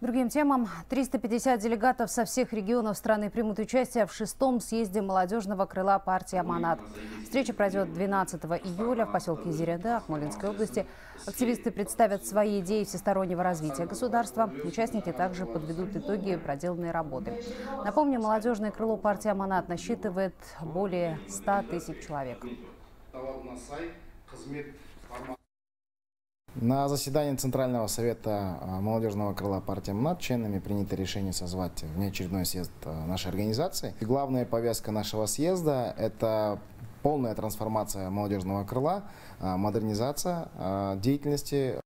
Другим темам. 350 делегатов со всех регионов страны примут участие в шестом съезде молодежного крыла партии «Аманат». Встреча пройдет 12 июля в поселке Зереда Акмолинской области. Активисты представят свои идеи всестороннего развития государства. Участники также подведут итоги проделанной работы. Напомню, молодежное крыло партии «Аманат» насчитывает более 100 тысяч человек. На заседании Центрального совета а, молодежного крыла партии МНАТ членами принято решение созвать внеочередной съезд а, нашей организации. И главная повестка нашего съезда – это полная трансформация молодежного крыла, а, модернизация деятельности